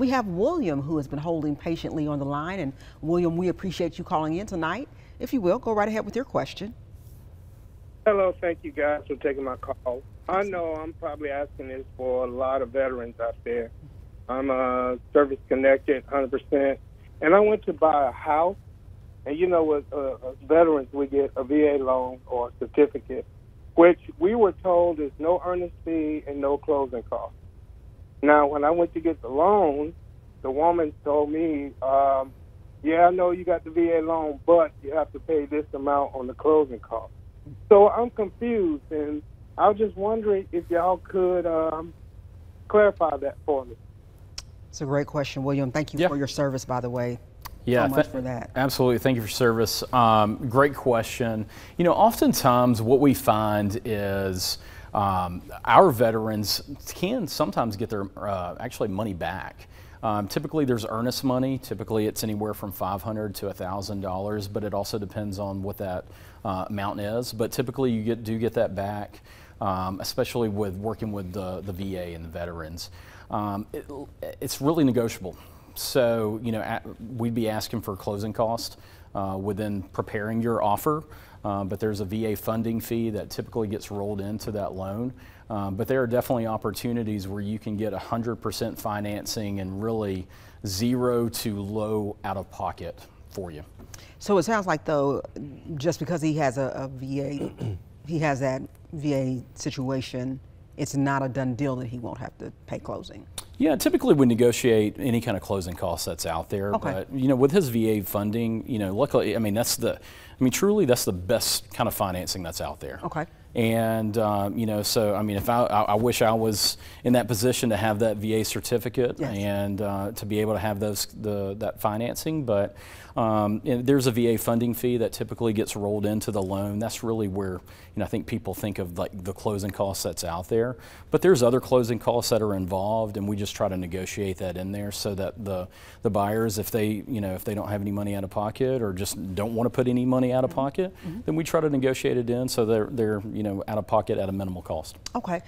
We have William who has been holding patiently on the line. And William, we appreciate you calling in tonight. If you will, go right ahead with your question. Hello, thank you guys for taking my call. I know I'm probably asking this for a lot of veterans out there. I'm uh, service connected 100%. And I went to buy a house. And you know, with uh, veterans, we get a VA loan or certificate, which we were told is no earnest fee and no closing costs. Now, when I went to get the loan, the woman told me, um, yeah, I know you got the VA loan, but you have to pay this amount on the closing cost." So I'm confused, and I was just wondering if y'all could um, clarify that for me. It's a great question, William. Thank you Yeah. for your service, by the way. Yeah, so much th- for that. Absolutely. Thank you for service. Um, great question. You know, oftentimes what we find is um, our veterans can sometimes get their uh, actually money back. Um, typically, there's earnest money. Typically, it's anywhere from 500 to $1,000, but it also depends on what that uh, amount is. But typically, you get, do get that back, um, especially with working with the, the VA and the veterans. Um, it, it's really negotiable. So, you know, at, we'd be asking for closing cost uh, within preparing your offer, uh, but there's a VA funding fee that typically gets rolled into that loan. Um, but there are definitely opportunities where you can get 100% financing and really zero to low out of pocket for you. So it sounds like, though, just because he has a, a VA, he has that VA situation, it's not a done deal that he won't have to pay closing. Yeah, typically we negotiate any kind of closing costs that's out there. Okay. But you know, with his VA funding, you know, luckily, I mean, that's the, I mean, truly, that's the best kind of financing that's out there. Okay. And um, you know, so I mean, if I, I, I wish I was in that position to have that VA certificate Yes. and uh, to be able to have those the that financing, but um, there's a VA funding fee that typically gets rolled into the loan. That's really where you know I think people think of like the closing costs that's out there. But there's other closing costs that are involved, and we just try to negotiate that in there so that the the buyers, if they you know if they don't have any money out of pocket or just don't want to put any money out of pocket, then we try to negotiate it in so they're they're you know out of pocket at a minimal cost. Okay.